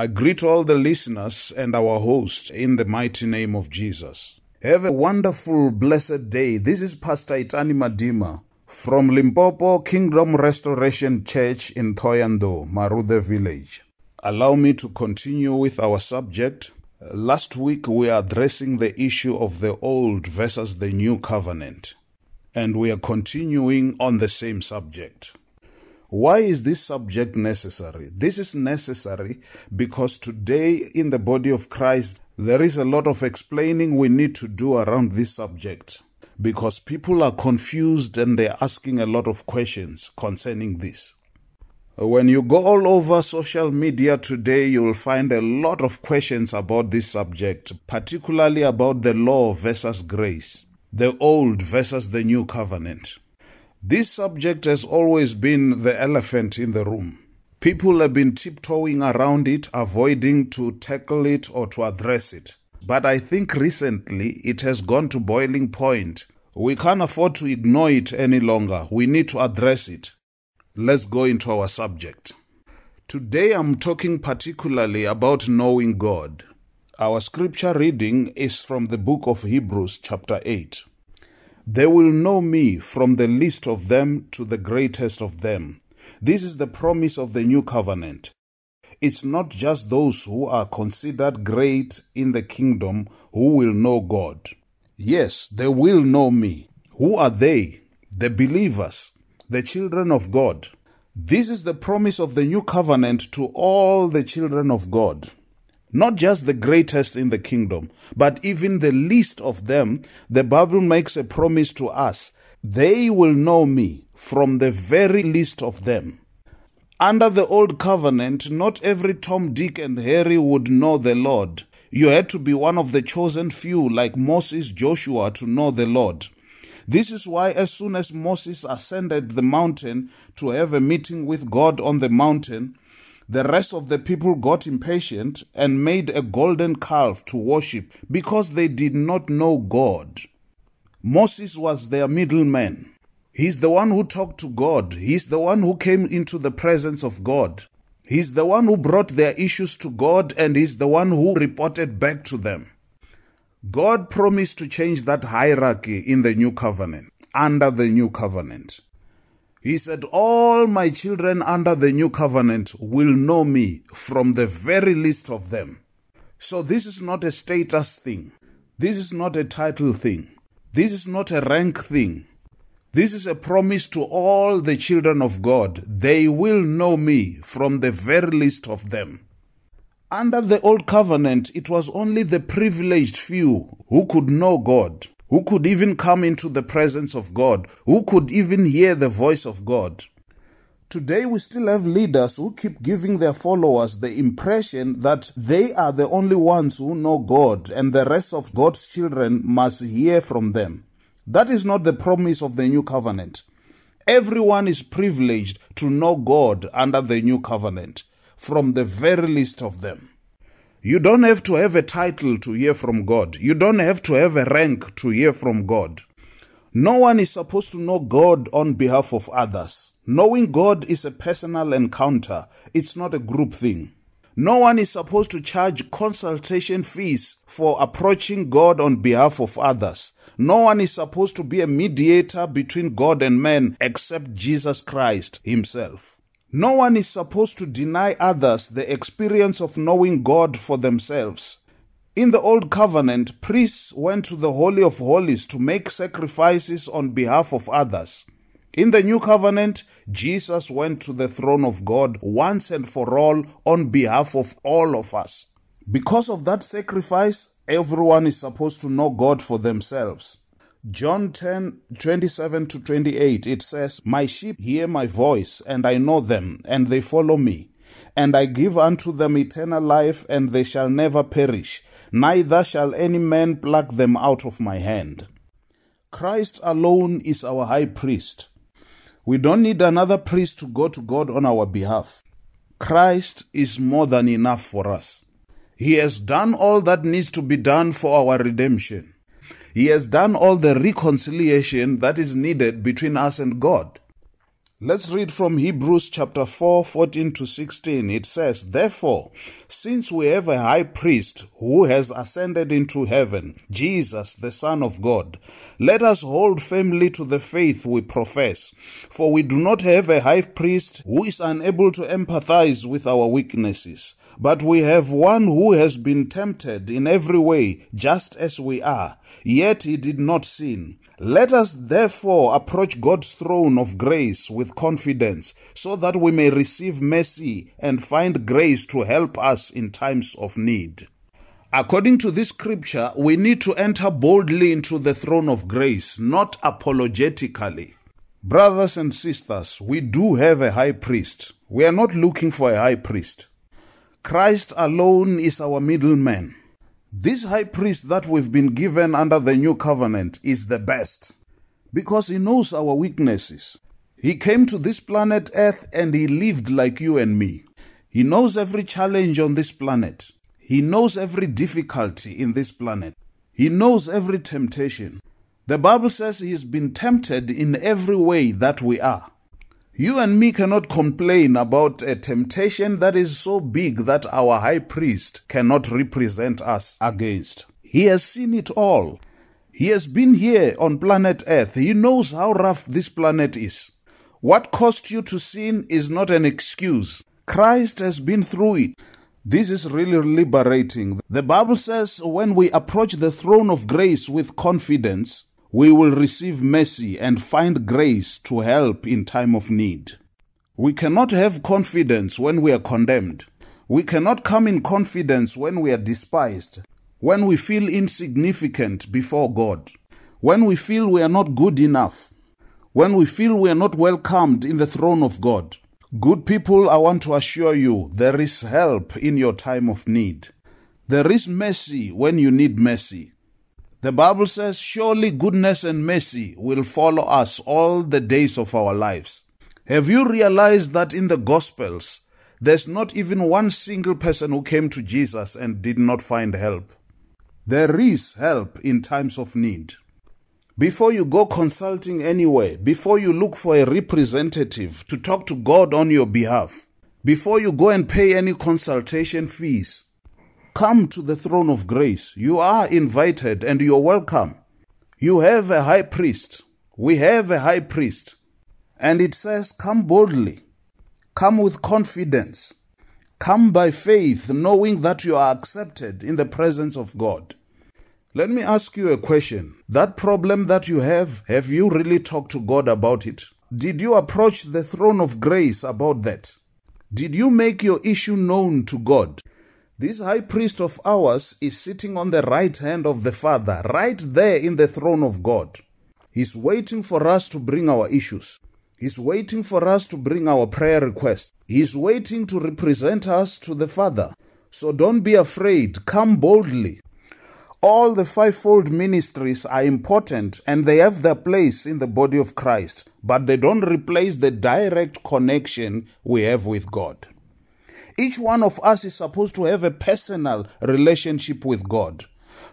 I greet all the listeners and our host in the mighty name of Jesus. Have a wonderful, blessed day. This is Pastor Itani Madima from Limpopo Kingdom Restoration Church in Toyando, Marude Village. Allow me to continue with our subject. Last week we are addressing the issue of the old versus the new covenant, and we are continuing on the same subject. Why is this subject necessary? This is necessary because today in the body of Christ, there is a lot of explaining we need to do around this subject because people are confused and they're asking a lot of questions concerning this. When you go all over social media today, you will find a lot of questions about this subject, particularly about the law versus grace, the old versus the new covenant. This subject has always been the elephant in the room. People have been tiptoeing around it, avoiding to tackle it or to address it. But I think recently it has gone to boiling point. We can't afford to ignore it any longer. We need to address it. Let's go into our subject. Today I'm talking particularly about knowing God. Our scripture reading is from the book of Hebrews, chapter 8. They will know me from the least of them to the greatest of them. This is the promise of the new covenant. It's not just those who are considered great in the kingdom who will know God. Yes, they will know me. Who are they? The believers, the children of God. This is the promise of the new covenant to all the children of God not just the greatest in the kingdom, but even the least of them, the Bible makes a promise to us. They will know me from the very least of them. Under the old covenant, not every Tom, Dick, and Harry would know the Lord. You had to be one of the chosen few, like Moses, Joshua, to know the Lord. This is why, as soon as Moses ascended the mountain to have a meeting with God on the mountain, the rest of the people got impatient and made a golden calf to worship because they did not know God. Moses was their middleman. He's the one who talked to God. He's the one who came into the presence of God. He's the one who brought their issues to God and he's the one who reported back to them. God promised to change that hierarchy in the new covenant, under the new covenant. He said, All my children under the new covenant will know me from the very least of them. So this is not a status thing. This is not a title thing. This is not a rank thing. This is a promise to all the children of God. They will know me from the very least of them. Under the old covenant, it was only the privileged few who could know God who could even come into the presence of God, who could even hear the voice of God. Today, we still have leaders who keep giving their followers the impression that they are the only ones who know God and the rest of God's children must hear from them. That is not the promise of the new covenant. Everyone is privileged to know God under the new covenant, from the very least of them. You don't have to have a title to hear from God. You don't have to have a rank to hear from God. No one is supposed to know God on behalf of others. Knowing God is a personal encounter. It's not a group thing. No one is supposed to charge consultation fees for approaching God on behalf of others. No one is supposed to be a mediator between God and man except Jesus Christ himself. No one is supposed to deny others the experience of knowing God for themselves. In the Old Covenant, priests went to the Holy of Holies to make sacrifices on behalf of others. In the New Covenant, Jesus went to the throne of God once and for all on behalf of all of us. Because of that sacrifice, everyone is supposed to know God for themselves. John 10 27 to 28, it says, My sheep hear my voice, and I know them, and they follow me. And I give unto them eternal life, and they shall never perish, neither shall any man pluck them out of my hand. Christ alone is our high priest. We don't need another priest to go to God on our behalf. Christ is more than enough for us. He has done all that needs to be done for our redemption. He has done all the reconciliation that is needed between us and God. Let's read from Hebrews chapter 4, 14 to 16. It says, Therefore, since we have a high priest who has ascended into heaven, Jesus, the Son of God, let us hold firmly to the faith we profess. For we do not have a high priest who is unable to empathize with our weaknesses, but we have one who has been tempted in every way, just as we are, yet he did not sin. Let us therefore approach God's throne of grace with confidence so that we may receive mercy and find grace to help us in times of need. According to this scripture, we need to enter boldly into the throne of grace, not apologetically. Brothers and sisters, we do have a high priest. We are not looking for a high priest. Christ alone is our middleman. This high priest that we've been given under the new covenant is the best because he knows our weaknesses. He came to this planet Earth and he lived like you and me. He knows every challenge on this planet. He knows every difficulty in this planet. He knows every temptation. The Bible says he has been tempted in every way that we are. You and me cannot complain about a temptation that is so big that our high priest cannot represent us against. He has seen it all. He has been here on planet Earth. He knows how rough this planet is. What caused you to sin is not an excuse. Christ has been through it. This is really liberating. The Bible says when we approach the throne of grace with confidence, we will receive mercy and find grace to help in time of need. We cannot have confidence when we are condemned. We cannot come in confidence when we are despised, when we feel insignificant before God, when we feel we are not good enough, when we feel we are not welcomed in the throne of God. Good people, I want to assure you there is help in your time of need. There is mercy when you need mercy. The Bible says, Surely goodness and mercy will follow us all the days of our lives. Have you realized that in the Gospels, there's not even one single person who came to Jesus and did not find help? There is help in times of need. Before you go consulting anywhere, before you look for a representative to talk to God on your behalf, before you go and pay any consultation fees, Come to the throne of grace. You are invited and you're welcome. You have a high priest. We have a high priest. And it says, Come boldly. Come with confidence. Come by faith, knowing that you are accepted in the presence of God. Let me ask you a question. That problem that you have, have you really talked to God about it? Did you approach the throne of grace about that? Did you make your issue known to God? This high priest of ours is sitting on the right hand of the Father, right there in the throne of God. He's waiting for us to bring our issues. He's waiting for us to bring our prayer requests. He's waiting to represent us to the Father. So don't be afraid. Come boldly. All the fivefold ministries are important and they have their place in the body of Christ, but they don't replace the direct connection we have with God. Each one of us is supposed to have a personal relationship with God.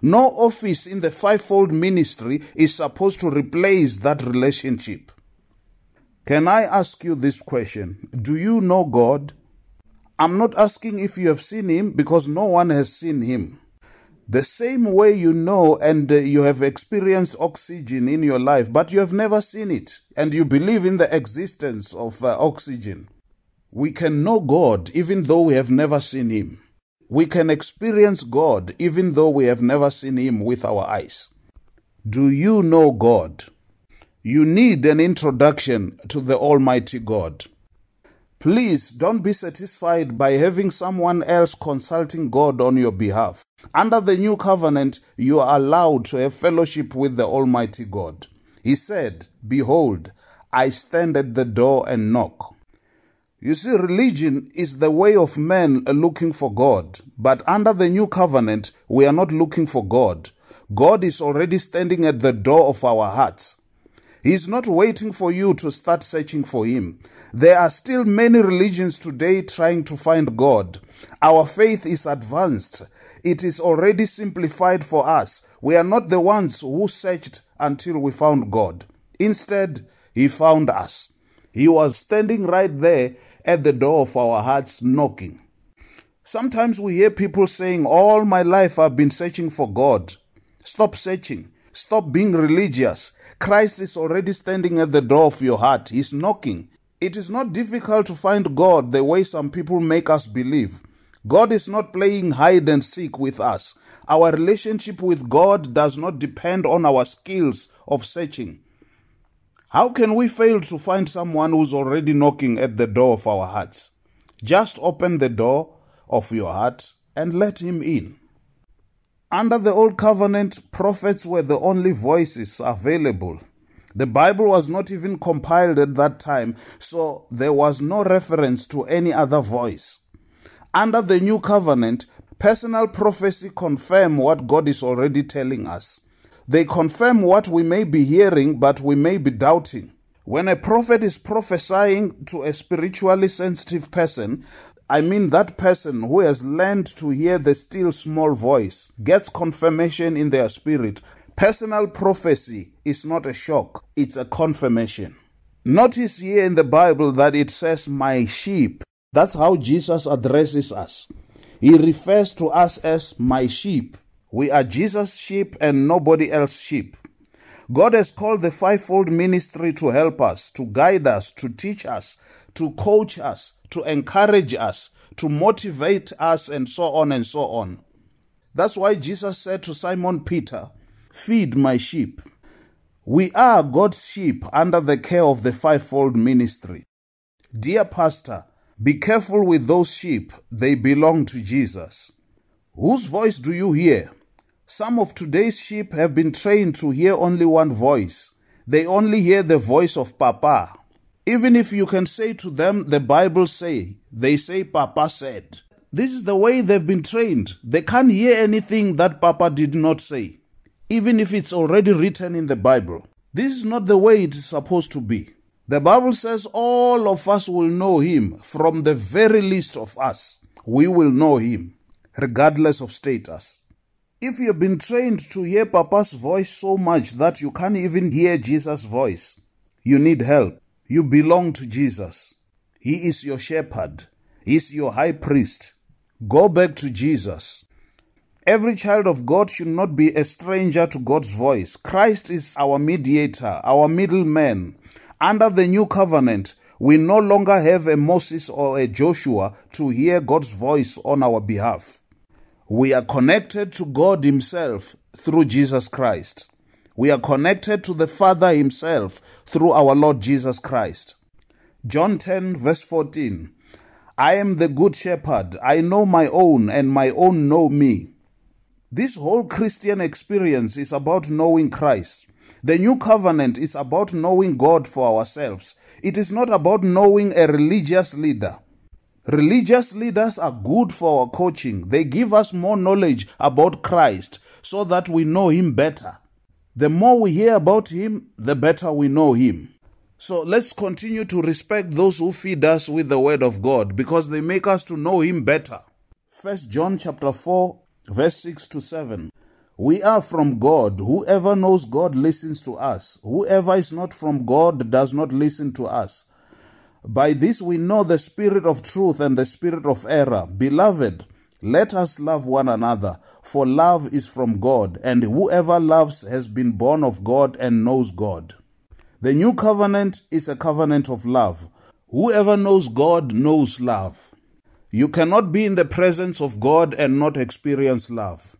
No office in the fivefold ministry is supposed to replace that relationship. Can I ask you this question? Do you know God? I'm not asking if you have seen Him because no one has seen Him. The same way you know and uh, you have experienced oxygen in your life, but you have never seen it, and you believe in the existence of uh, oxygen. We can know God even though we have never seen Him. We can experience God even though we have never seen Him with our eyes. Do you know God? You need an introduction to the Almighty God. Please don't be satisfied by having someone else consulting God on your behalf. Under the new covenant, you are allowed to have fellowship with the Almighty God. He said, Behold, I stand at the door and knock. You see, religion is the way of men looking for God. But under the new covenant, we are not looking for God. God is already standing at the door of our hearts. He is not waiting for you to start searching for Him. There are still many religions today trying to find God. Our faith is advanced. It is already simplified for us. We are not the ones who searched until we found God. Instead, He found us. He was standing right there at the door of our hearts knocking. Sometimes we hear people saying, All my life I've been searching for God. Stop searching. Stop being religious. Christ is already standing at the door of your heart. He's knocking. It is not difficult to find God the way some people make us believe. God is not playing hide and seek with us. Our relationship with God does not depend on our skills of searching. How can we fail to find someone who's already knocking at the door of our hearts? Just open the door of your heart and let him in. Under the Old Covenant, prophets were the only voices available. The Bible was not even compiled at that time, so there was no reference to any other voice. Under the New Covenant, personal prophecy confirm what God is already telling us. They confirm what we may be hearing, but we may be doubting. When a prophet is prophesying to a spiritually sensitive person, I mean that person who has learned to hear the still small voice, gets confirmation in their spirit. Personal prophecy is not a shock, it's a confirmation. Notice here in the Bible that it says, My sheep. That's how Jesus addresses us. He refers to us as my sheep. We are Jesus' sheep and nobody else's sheep. God has called the fivefold ministry to help us, to guide us, to teach us, to coach us, to encourage us, to motivate us, and so on and so on. That's why Jesus said to Simon Peter, Feed my sheep. We are God's sheep under the care of the fivefold ministry. Dear Pastor, be careful with those sheep, they belong to Jesus. Whose voice do you hear? Some of today's sheep have been trained to hear only one voice. They only hear the voice of Papa. Even if you can say to them, the Bible say, they say Papa said. This is the way they've been trained. They can't hear anything that Papa did not say, even if it's already written in the Bible. This is not the way it is supposed to be. The Bible says all of us will know him from the very least of us. We will know him, regardless of status. If you've been trained to hear Papa's voice so much that you can't even hear Jesus' voice, you need help. You belong to Jesus. He is your shepherd. He is your high priest. Go back to Jesus. Every child of God should not be a stranger to God's voice. Christ is our mediator, our middleman. Under the new covenant, we no longer have a Moses or a Joshua to hear God's voice on our behalf. We are connected to God Himself through Jesus Christ. We are connected to the Father Himself through our Lord Jesus Christ. John 10, verse 14 I am the good shepherd. I know my own, and my own know me. This whole Christian experience is about knowing Christ. The new covenant is about knowing God for ourselves. It is not about knowing a religious leader. Religious leaders are good for our coaching. They give us more knowledge about Christ so that we know Him better. The more we hear about Him, the better we know Him. So let's continue to respect those who feed us with the Word of God because they make us to know Him better. First John chapter 4, verse 6 to 7. We are from God. Whoever knows God listens to us. Whoever is not from God does not listen to us. By this we know the spirit of truth and the spirit of error. Beloved, let us love one another, for love is from God, and whoever loves has been born of God and knows God. The new covenant is a covenant of love. Whoever knows God knows love. You cannot be in the presence of God and not experience love.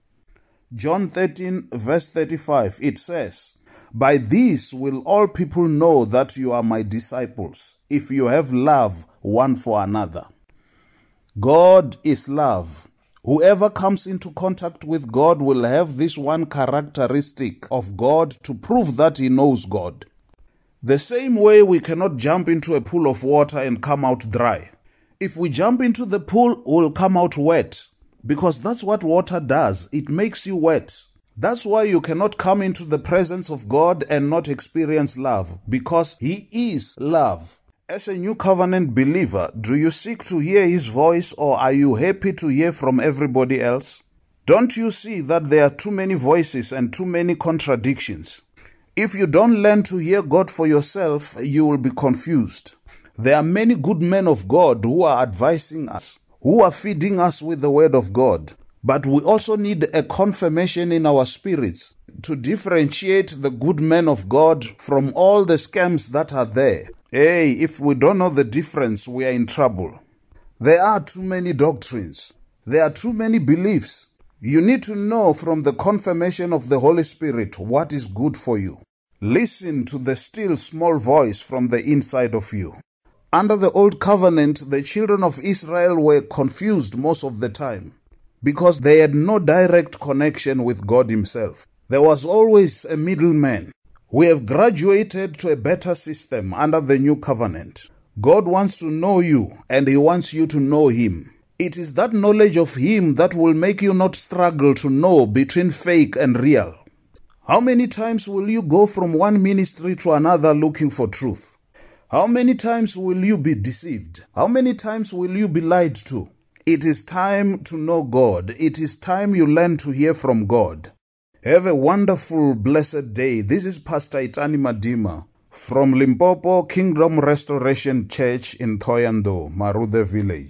John 13, verse 35, it says, by this will all people know that you are my disciples, if you have love one for another. God is love. Whoever comes into contact with God will have this one characteristic of God to prove that he knows God. The same way we cannot jump into a pool of water and come out dry. If we jump into the pool, we'll come out wet because that's what water does. It makes you wet. That's why you cannot come into the presence of God and not experience love, because He is love. As a new covenant believer, do you seek to hear His voice or are you happy to hear from everybody else? Don't you see that there are too many voices and too many contradictions? If you don't learn to hear God for yourself, you will be confused. There are many good men of God who are advising us, who are feeding us with the word of God. But we also need a confirmation in our spirits to differentiate the good men of God from all the scams that are there. Hey, if we don't know the difference, we are in trouble. There are too many doctrines. There are too many beliefs. You need to know from the confirmation of the Holy Spirit what is good for you. Listen to the still small voice from the inside of you. Under the old covenant, the children of Israel were confused most of the time because they had no direct connection with God Himself. There was always a middleman. We have graduated to a better system under the new covenant. God wants to know you and He wants you to know Him. It is that knowledge of Him that will make you not struggle to know between fake and real. How many times will you go from one ministry to another looking for truth? How many times will you be deceived? How many times will you be lied to? It is time to know God. It is time you learn to hear from God. Have a wonderful, blessed day. This is Pastor Itani Madima from Limpopo Kingdom Restoration Church in Toyando, Marude Village.